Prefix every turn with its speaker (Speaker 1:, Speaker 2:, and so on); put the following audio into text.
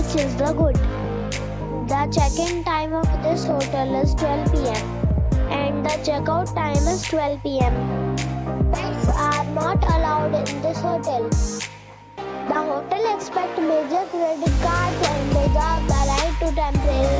Speaker 1: which is the good. The check-in time of this hotel is 12 pm and the checkout time is 12 pm. Pets are not allowed in this hotel. The hotel expects major credit cards and reserves the right to temporarily